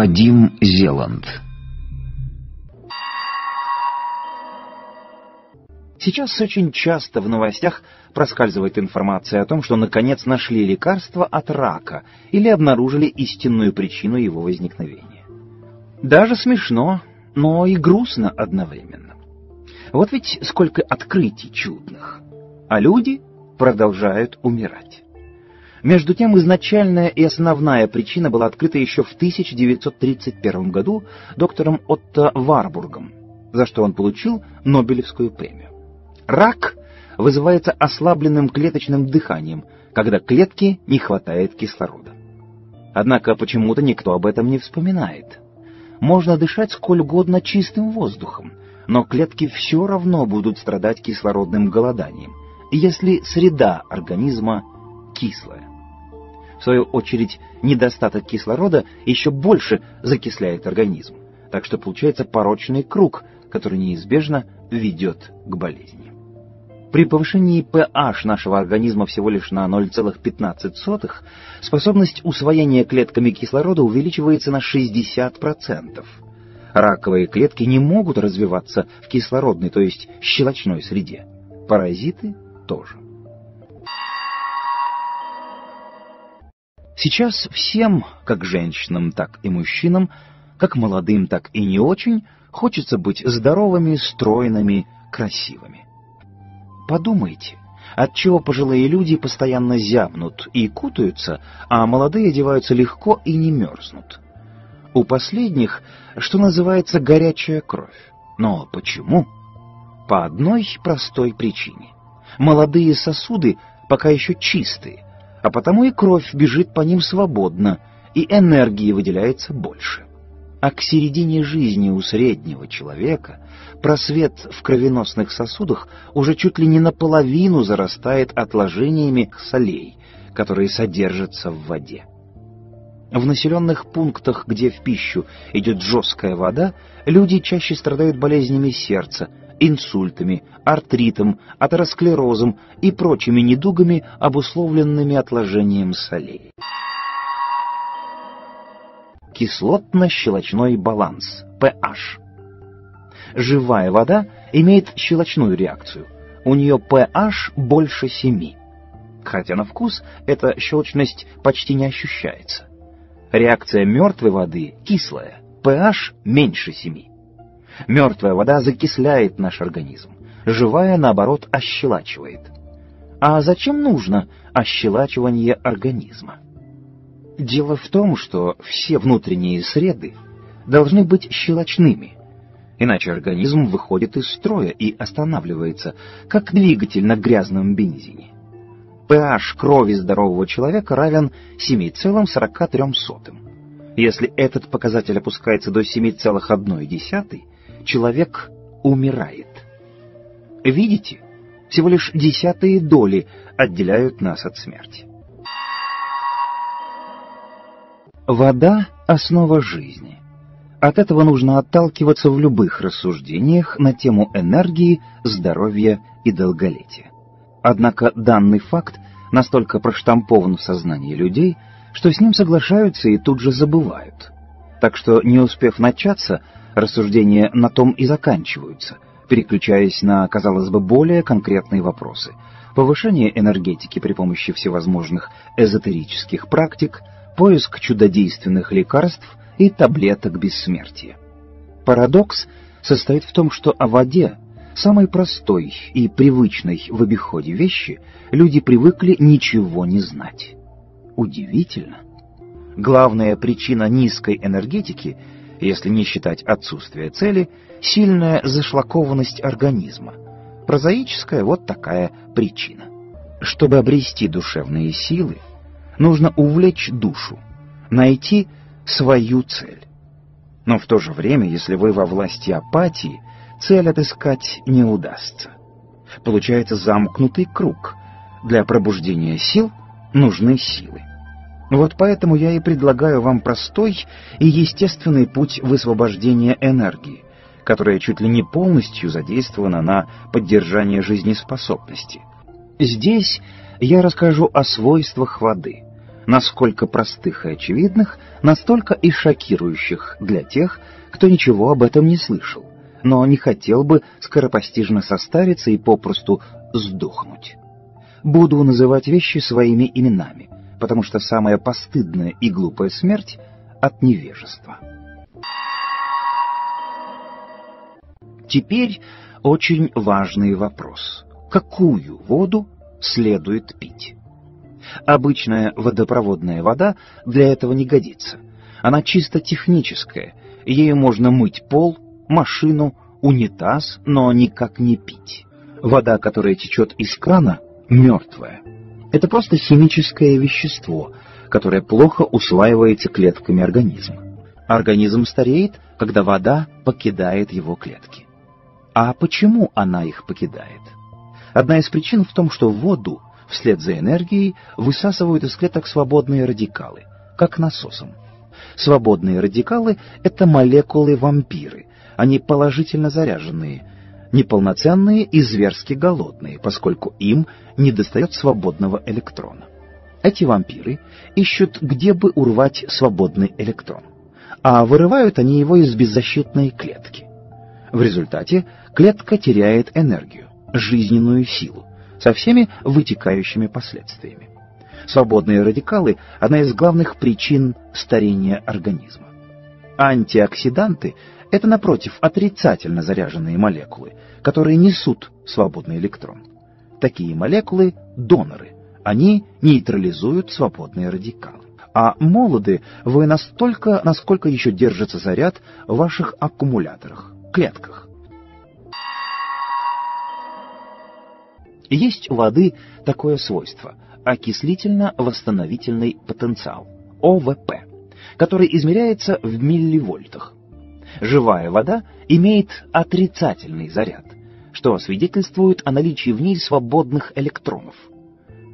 Вадим Зеланд Сейчас очень часто в новостях проскальзывает информация о том, что наконец нашли лекарство от рака или обнаружили истинную причину его возникновения. Даже смешно, но и грустно одновременно. Вот ведь сколько открытий чудных. А люди продолжают умирать. Между тем, изначальная и основная причина была открыта еще в 1931 году доктором Отто Варбургом, за что он получил Нобелевскую премию. Рак вызывается ослабленным клеточным дыханием, когда клетке не хватает кислорода. Однако почему-то никто об этом не вспоминает. Можно дышать сколь угодно чистым воздухом, но клетки все равно будут страдать кислородным голоданием, если среда организма кислая. В свою очередь, недостаток кислорода еще больше закисляет организм, так что получается порочный круг, который неизбежно ведет к болезни. При повышении pH нашего организма всего лишь на 0,15 способность усвоения клетками кислорода увеличивается на 60%. Раковые клетки не могут развиваться в кислородной, то есть щелочной среде. Паразиты тоже. Сейчас всем, как женщинам, так и мужчинам, как молодым, так и не очень, хочется быть здоровыми, стройными, красивыми. Подумайте, отчего пожилые люди постоянно зябнут и кутаются, а молодые одеваются легко и не мерзнут. У последних, что называется, горячая кровь. Но почему? По одной простой причине. Молодые сосуды пока еще чистые, а потому и кровь бежит по ним свободно, и энергии выделяется больше а к середине жизни у среднего человека просвет в кровеносных сосудах уже чуть ли не наполовину зарастает отложениями солей, которые содержатся в воде. В населенных пунктах, где в пищу идет жесткая вода, люди чаще страдают болезнями сердца, инсультами, артритом, атеросклерозом и прочими недугами, обусловленными отложением солей кислотно-щелочной баланс, pH. Живая вода имеет щелочную реакцию. У нее pH больше 7. Хотя на вкус эта щелочность почти не ощущается. Реакция мертвой воды кислая, pH меньше 7. Мертвая вода закисляет наш организм, живая, наоборот, ощелачивает. А зачем нужно ощелачивание организма? Дело в том, что все внутренние среды должны быть щелочными, иначе организм выходит из строя и останавливается, как двигатель на грязном бензине. pH крови здорового человека равен 7,43. Если этот показатель опускается до 7,1, человек умирает. Видите? Всего лишь десятые доли отделяют нас от смерти. Вода — основа жизни. От этого нужно отталкиваться в любых рассуждениях на тему энергии, здоровья и долголетия. Однако данный факт настолько проштампован в сознании людей, что с ним соглашаются и тут же забывают. Так что, не успев начаться, рассуждения на том и заканчиваются, переключаясь на, казалось бы, более конкретные вопросы. Повышение энергетики при помощи всевозможных эзотерических практик — поиск чудодейственных лекарств и таблеток бессмертия. Парадокс состоит в том, что о воде, самой простой и привычной в обиходе вещи, люди привыкли ничего не знать. Удивительно. Главная причина низкой энергетики, если не считать отсутствие цели, сильная зашлакованность организма. Прозаическая вот такая причина. Чтобы обрести душевные силы, нужно увлечь душу, найти свою цель. Но в то же время, если вы во власти апатии, цель отыскать не удастся. Получается замкнутый круг. Для пробуждения сил нужны силы. Вот поэтому я и предлагаю вам простой и естественный путь высвобождения энергии, которая чуть ли не полностью задействована на поддержание жизнеспособности. Здесь я расскажу о свойствах воды – насколько простых и очевидных, настолько и шокирующих для тех, кто ничего об этом не слышал, но не хотел бы скоропостижно состариться и попросту сдохнуть. Буду называть вещи своими именами, потому что самая постыдная и глупая смерть от невежества. Теперь очень важный вопрос. Какую воду следует пить? Обычная водопроводная вода для этого не годится. Она чисто техническая. Ею можно мыть пол, машину, унитаз, но никак не пить. Вода, которая течет из крана, мертвая. Это просто химическое вещество, которое плохо усваивается клетками организма. Организм стареет, когда вода покидает его клетки. А почему она их покидает? Одна из причин в том, что воду вслед за энергией высасывают из клеток свободные радикалы, как насосом. Свободные радикалы — это молекулы-вампиры, они положительно заряженные, неполноценные и зверски голодные, поскольку им недостает свободного электрона. Эти вампиры ищут, где бы урвать свободный электрон, а вырывают они его из беззащитной клетки. В результате клетка теряет энергию, жизненную силу, со всеми вытекающими последствиями. Свободные радикалы – одна из главных причин старения организма. Антиоксиданты – это, напротив, отрицательно заряженные молекулы, которые несут свободный электрон. Такие молекулы – доноры, они нейтрализуют свободные радикалы. А молоды вы настолько, насколько еще держится заряд в ваших аккумуляторах, клетках. Есть у воды такое свойство – окислительно-восстановительный потенциал, ОВП, который измеряется в милливольтах. Живая вода имеет отрицательный заряд, что свидетельствует о наличии в ней свободных электронов.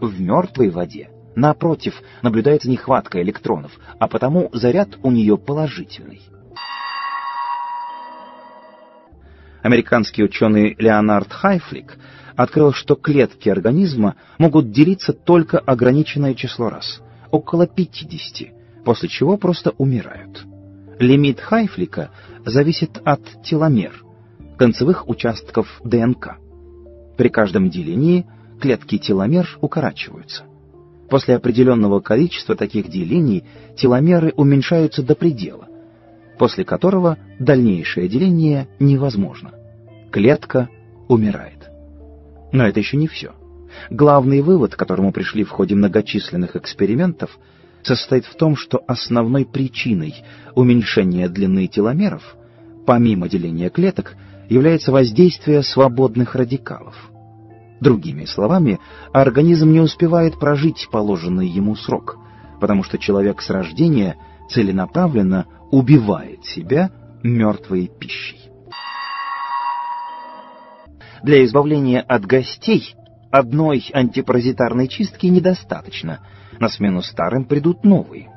В мертвой воде, напротив, наблюдается нехватка электронов, а потому заряд у нее положительный. Американский ученый Леонард Хайфлик открыл, что клетки организма могут делиться только ограниченное число раз, около 50, после чего просто умирают. Лимит Хайфлика зависит от теломер, концевых участков ДНК. При каждом делении клетки теломер укорачиваются. После определенного количества таких делений теломеры уменьшаются до предела, после которого дальнейшее деление невозможно. Клетка умирает. Но это еще не все. Главный вывод, к которому пришли в ходе многочисленных экспериментов, состоит в том, что основной причиной уменьшения длины теломеров, помимо деления клеток, является воздействие свободных радикалов. Другими словами, организм не успевает прожить положенный ему срок, потому что человек с рождения целенаправленно убивает себя мертвой пищей. Для избавления от гостей одной антипаразитарной чистки недостаточно. На смену старым придут новые.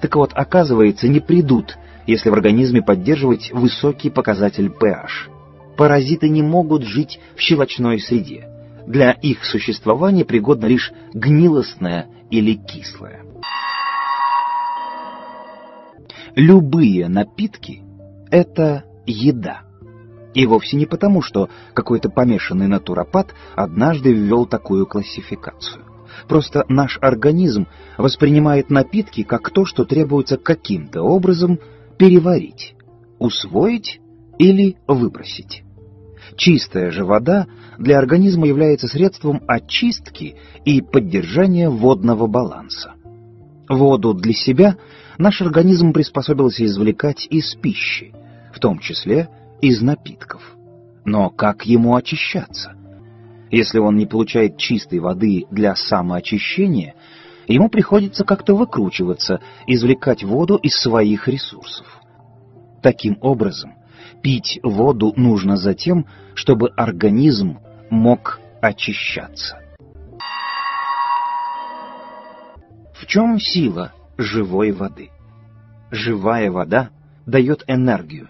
Так вот, оказывается, не придут, если в организме поддерживать высокий показатель pH. Паразиты не могут жить в щелочной среде. Для их существования пригодна лишь гнилостная или кислая. Любые напитки – это еда. И вовсе не потому, что какой-то помешанный натуропат однажды ввел такую классификацию. Просто наш организм воспринимает напитки как то, что требуется каким-то образом переварить, усвоить или выбросить. Чистая же вода для организма является средством очистки и поддержания водного баланса. Воду для себя наш организм приспособился извлекать из пищи, в том числе из напитков. Но как ему очищаться? Если он не получает чистой воды для самоочищения, ему приходится как-то выкручиваться, извлекать воду из своих ресурсов. Таким образом, пить воду нужно за тем, чтобы организм мог очищаться. В чем сила живой воды? Живая вода дает энергию,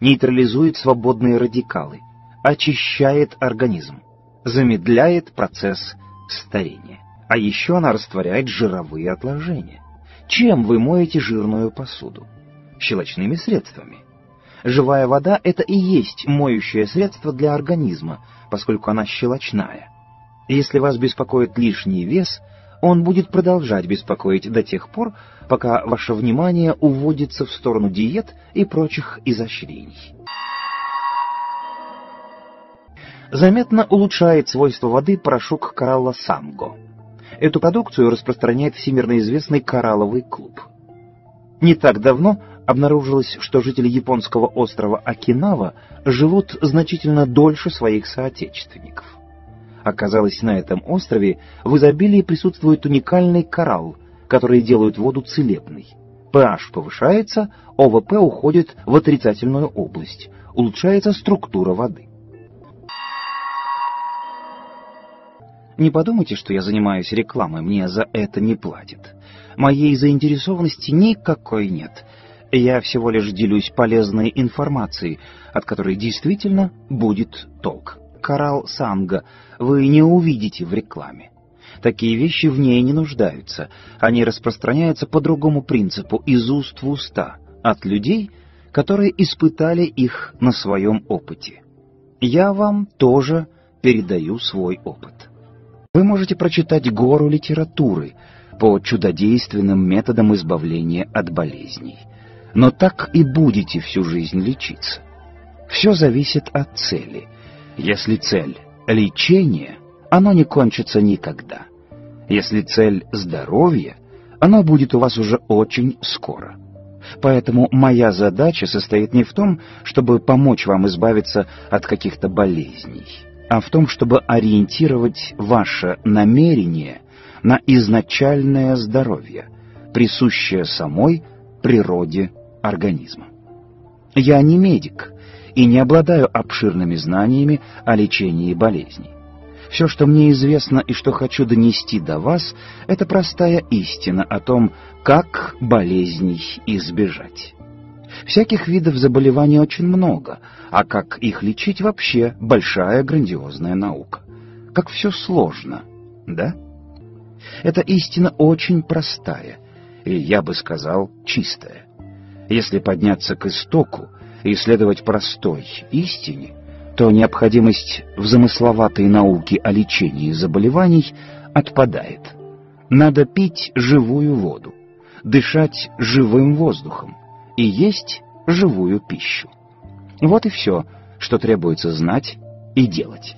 нейтрализует свободные радикалы, очищает организм, замедляет процесс старения. А еще она растворяет жировые отложения. Чем вы моете жирную посуду? Щелочными средствами. Живая вода — это и есть моющее средство для организма, поскольку она щелочная. Если вас беспокоит лишний вес, он будет продолжать беспокоить до тех пор, пока ваше внимание уводится в сторону диет и прочих изощрений. Заметно улучшает свойства воды порошок коралла Санго. Эту продукцию распространяет всемирно известный коралловый клуб. Не так давно обнаружилось, что жители японского острова Окинава живут значительно дольше своих соотечественников. Оказалось, на этом острове в изобилии присутствует уникальный коралл, который делает воду целебной. pH повышается, ОВП уходит в отрицательную область, улучшается структура воды. Не подумайте, что я занимаюсь рекламой, мне за это не платят. Моей заинтересованности никакой нет. Я всего лишь делюсь полезной информацией, от которой действительно будет толк. Коралл Санга вы не увидите в рекламе. Такие вещи в ней не нуждаются. Они распространяются по другому принципу, из уст в уста, от людей, которые испытали их на своем опыте. Я вам тоже передаю свой опыт. Вы можете прочитать гору литературы по чудодейственным методам избавления от болезней. Но так и будете всю жизнь лечиться. Все зависит от цели. Если цель — лечение, оно не кончится никогда. Если цель — здоровье, оно будет у вас уже очень скоро. Поэтому моя задача состоит не в том, чтобы помочь вам избавиться от каких-то болезней а в том, чтобы ориентировать ваше намерение на изначальное здоровье, присущее самой природе организма. Я не медик и не обладаю обширными знаниями о лечении болезней. Все, что мне известно и что хочу донести до вас, это простая истина о том, как болезней избежать. Всяких видов заболеваний очень много, а как их лечить вообще большая грандиозная наука. Как все сложно, да? Эта истина очень простая, и я бы сказал, чистая. Если подняться к истоку исследовать простой истине, то необходимость в замысловатой науке о лечении заболеваний отпадает. Надо пить живую воду, дышать живым воздухом, и есть живую пищу. Вот и все, что требуется знать и делать.